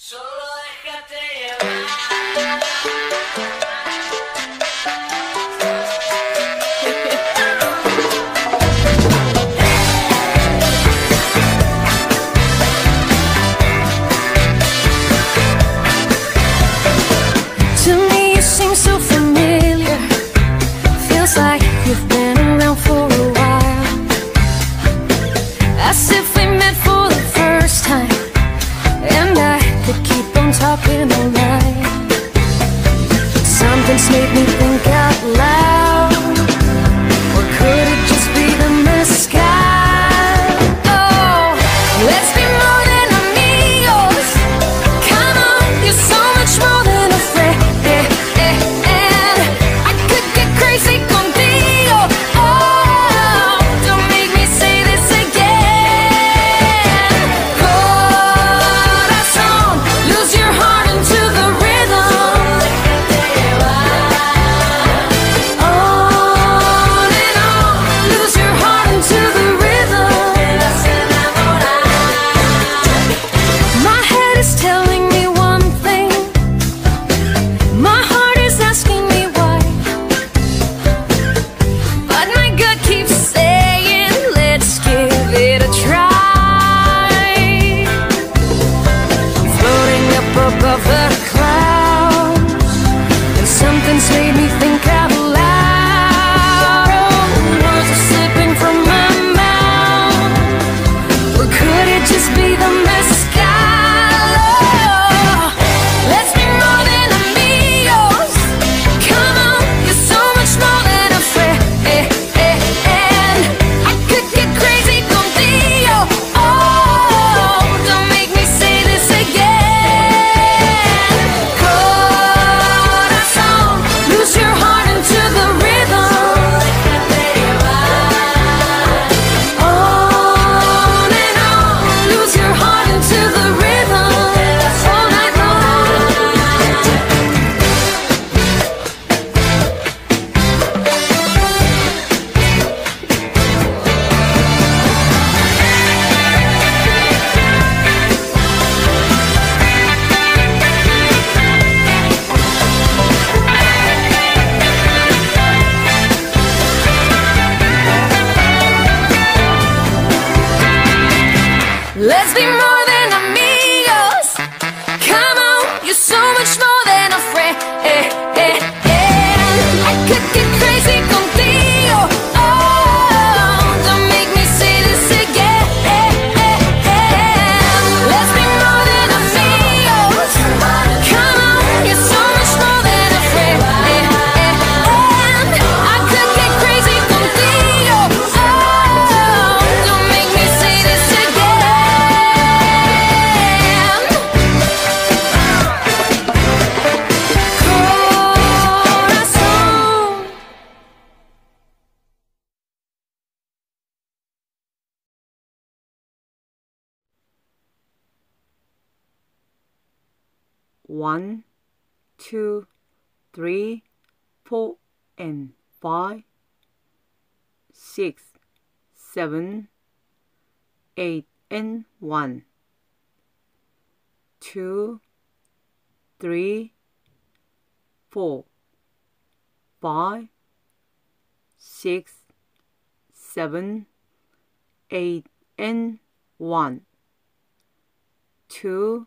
So once made me Let's be more 1, 2, 3, 4 and 5, 6, 7, 8 and 1, 2, 3, 4, 5, 6, 7, 8 and 1, 2,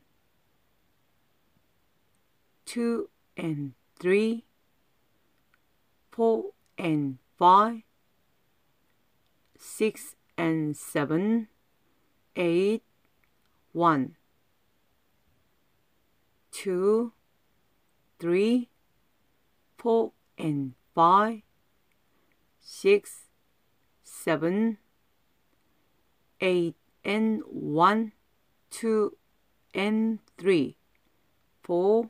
2 and 3, 4 and 5, 6 and 7, 8, 1, 2, 3, 4 and 5, 6, 7, 8 and 1, 2 and 3, 4,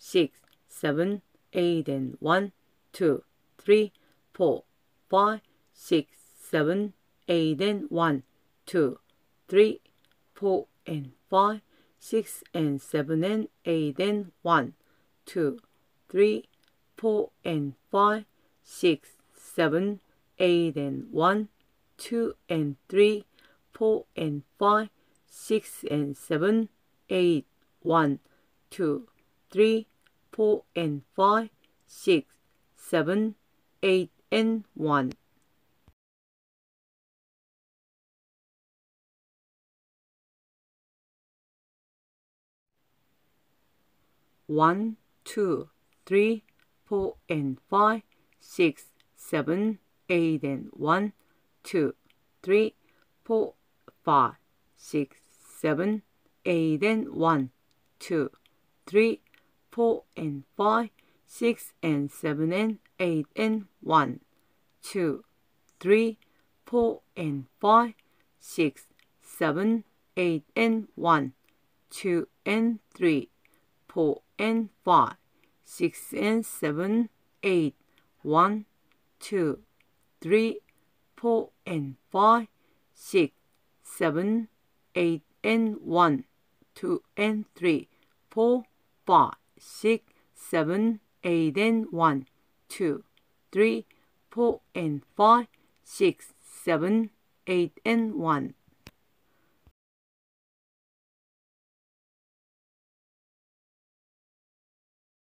six, seven, eight, and one, two, three, four, five, six, seven, eight, and one, two, three, four, and five, six, and seven, and eight, and one, two, three, four, and five, six, seven, eight, and one, two, and three, four, and five, six, and seven, eight, one, two, three, four, and five, six, seven, eight, and one. One, two, three, four, and five, six, seven, eight, and one, two, three, four, five, six, seven, eight, and one, two, three, four, and five, six, and seven, and eight, and one, two, three, four, and five, six, seven, eight, and one, two, and three, four, and five, six, and seven, eight, one, two, three, four, and five, six, seven, eight, and one, two, and three, four, five, six, seven, eight, and one, two, three, four, and five, six, seven, eight, and one.